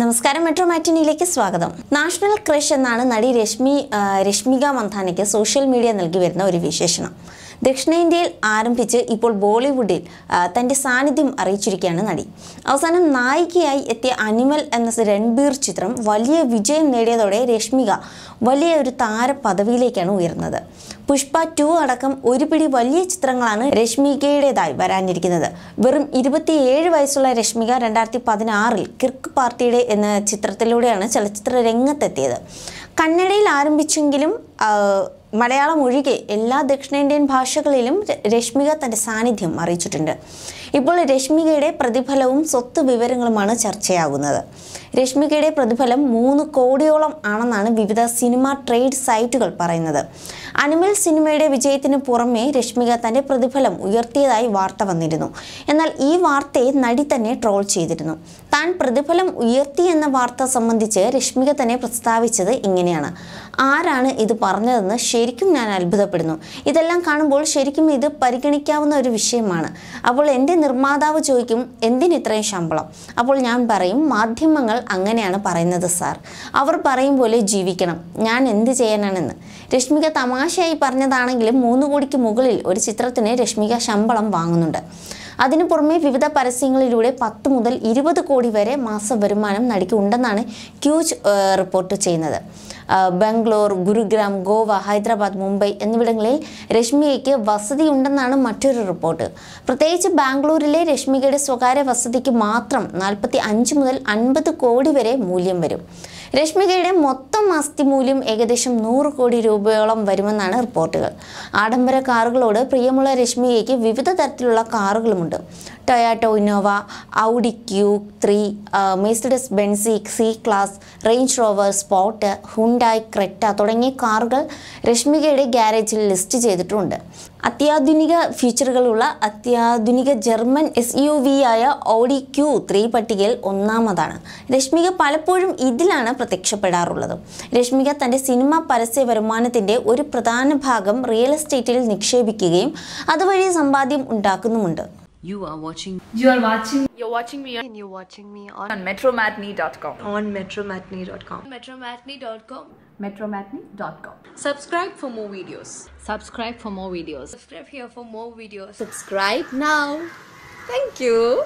നമസ്കാരം. മെട്രോ മാറ്റിനിയിലേക്ക് സ്വാഗതം. National crush എന്നാണ് നടി രശ്മി രശ്മിക മന്ധാനയ്ക്ക് സോഷ്യൽ മീഡിയ നൽകി വരുന്ന ഒരു വിശേഷണം. ദക്ഷിണേന്ത്യയിൽ ആരംഭിച്ച് ഇപ്പോൾ ബോളിവുഡിൽ തന്റെ സാന്നിധ്യം അറിയിച്ചിരിക്കുകയാണ് നടി. അവസാനം നായികയായി എത്തിയ അനിമൽ എന്ന രൺബീർ ചിത്രം വലിയ വിജയം നേടിയതോടെ രശ്മിക വലിയ ഒരു താര പദവിയിലേക്കാണ് ഉയർന്നത്. പുഷ്പ ടു അടക്കം ഒരു പിടി വലിയ ചിത്രങ്ങളാണ് രശ്മികയുടേതായി വരാനിരിക്കുന്നത്. വെറും ഇരുപത്തിയേഴ് വയസ്സുള്ള രശ്മിക രണ്ടായിരത്തി പതിനാറിൽ കിർക്ക് പാർട്ടിയുടെ എന്ന ചിത്രത്തിലൂടെയാണ് ചലച്ചിത്ര രംഗത്തെത്തിയത്. കന്നഡയിൽ ആരംഭിച്ചെങ്കിലും മലയാളം ഒഴികെ എല്ലാ ദക്ഷിണേന്ത്യൻ ഭാഷകളിലും രശ്മിക തന്റെ സാന്നിധ്യം അറിയിച്ചിട്ടുണ്ട്. ഇപ്പോൾ രശ്മികയുടെ പ്രതിഫലവും സ്വത്ത് വിവരങ്ങളുമാണ് ചർച്ചയാകുന്നത്. രശ്മികയുടെ പ്രതിഫലം മൂന്ന് കോടിയോളം ആണെന്നാണ് വിവിധ സിനിമ ട്രേഡ് സൈറ്റുകൾ പറയുന്നത്. അനിമൽ സിനിമയുടെ വിജയത്തിന് പുറമെ രശ്മിക തന്റെ പ്രതിഫലം ഉയർത്തിയതായി വാർത്ത വന്നിരുന്നു. എന്നാൽ ഈ വാർത്തയെ നടി തന്നെ ട്രോൾ ചെയ്തിരുന്നു. താൻ പ്രതിഫലം ഉയർത്തി എന്ന വാർത്ത സംബന്ധിച്ച് രശ്മിക തന്നെ പ്രസ്താവിച്ചത് ഇങ്ങനെയാണ്. ആരാണ് ഇത് പറഞ്ഞതെന്ന് ശരിക്കും ഞാൻ അത്ഭുതപ്പെടുന്നു. ഇതെല്ലാം കാണുമ്പോൾ ശരിക്കും ഇത് പരിഗണിക്കാവുന്ന ഒരു വിഷയമാണ്. അപ്പോൾ എന്റെ നിർമ്മാതാവ് ചോദിക്കും എന്തിന് ഇത്രയും ശമ്പളം? അപ്പോൾ ഞാൻ പറയും മാധ്യമങ്ങൾ അങ്ങനെയാണ് പറയുന്നത് സാർ. അവർ പറയും പോലെ ജീവിക്കണം. ഞാൻ എന്ത് ചെയ്യാനാണെന്ന്. രശ്മിക തമാശയായി പറഞ്ഞതാണെങ്കിലും മൂന്ന് കോടിക്ക് മുകളിൽ ഒരു ചിത്രത്തിന് രശ്മിക ശമ്പളം വാങ്ങുന്നുണ്ട്. അതിനു പുറമെ വിവിധ പരസ്യങ്ങളിലൂടെ പത്ത് മുതൽ ഇരുപത് കോടി വരെ മാസ വരുമാനം നടിക്ക് ഉണ്ടെന്നാണ് ക്യൂജ് റിപ്പോർട്ട് ചെയ്യുന്നത്. ബംഗ്ലൂർ ഗുരുഗ്രാം ഗോവ ഹൈദരാബാദ് മുംബൈ എന്നിവിടങ്ങളിൽ രശ്മികയ്ക്ക് വസതി ഉണ്ടെന്നാണ് മറ്റൊരു റിപ്പോർട്ട്. പ്രത്യേകിച്ച് ബാംഗ്ലൂരിലെ രശ്മികയുടെ സ്വകാര്യ വസതിക്ക് മാത്രം നാൽപ്പത്തി അഞ്ച് മുതൽ അൻപത് കോടി വരെ മൂല്യം വരും. രശ്മികയുടെ മൊത്തം ആസ്തി മൂല്യം ഏകദേശം നൂറ് കോടി രൂപയോളം വരുമെന്നാണ് റിപ്പോർട്ടുകൾ. ആഡംബര കാറുകളോട് പ്രിയമുള്ള രശ്മികയ്ക്ക് വിവിധ തരത്തിലുള്ള കാറുകളുമുണ്ട്. Toyota Innova Audi Q three Mercedes Benz C class Range Rover sport Hyundai Creta തുടങ്ങിയ കാറുകൾ രശ്മികയുടെ ഗ്യാരേജിൽ ലിസ്റ്റ് ചെയ്തിട്ടുണ്ട്. അത്യാധുനിക ഫീച്ചറുകളുള്ള അത്യാധുനിക ജർമ്മൻ എസ് യു വി ആയ ഓഡി ക്യു ത്രീ പട്ടികയിൽ ഒന്നാമതാണ് രശ്മിക പലപ്പോഴും ഇതിലാണ് പ്രത്യക്ഷപ്പെടാറുള്ളത് രശ്മിക തന്റെ സിനിമ പരസ്യ വരുമാനത്തിന്റെ ഒരു പ്രധാന ഭാഗം റിയൽ എസ്റ്റേറ്റിൽ നിക്ഷേപിക്കുകയും അതുവഴി സമ്പാദ്യം ഉണ്ടാക്കുന്നുമുണ്ട് You are watching You are watching You're watching me on, and you're watching me on, on metromatney.com. on metromatney.com. metromatney.com. Metromatney.com. Subscribe for more videos. subscribe for more videos. Subscribe here for more videos. Subscribe now. Thank you.